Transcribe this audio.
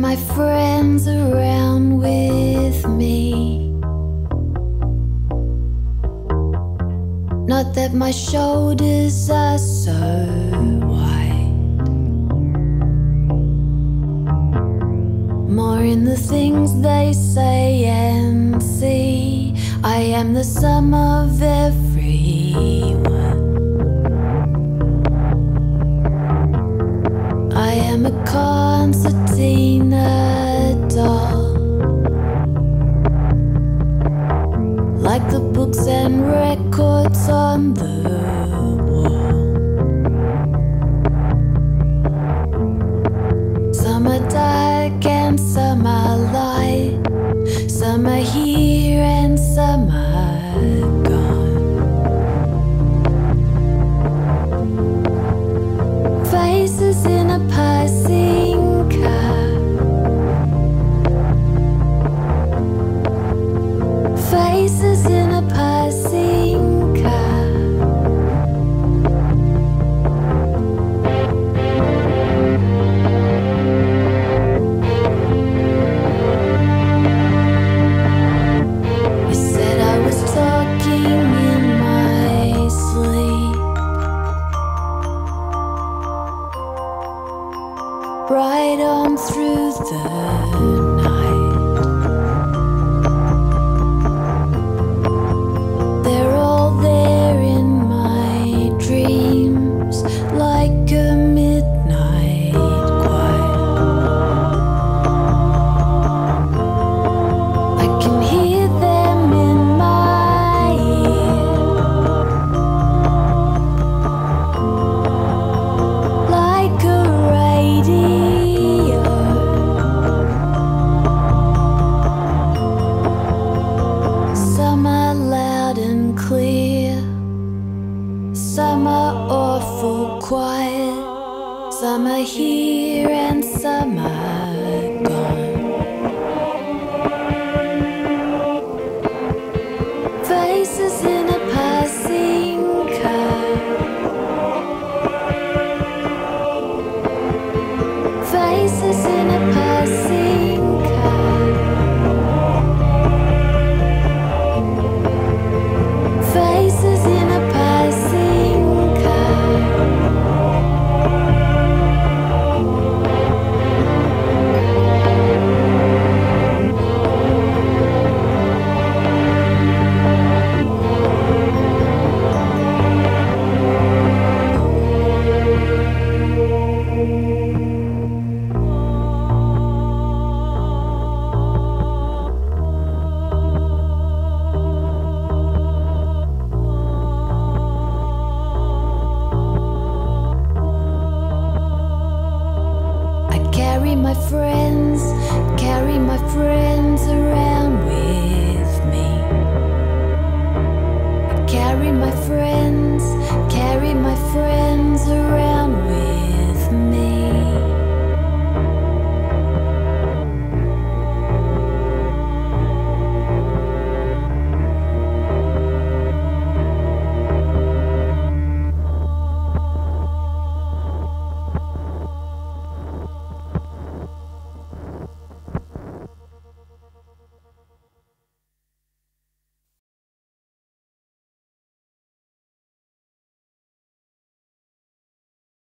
my friends around with me. Not that my shoulders are so wide. More in the things they say and see. I am the sum of everyone. I am a Like the books and records on the Right on through the night. Quiet, Summer here and are my friends, carry my friends around.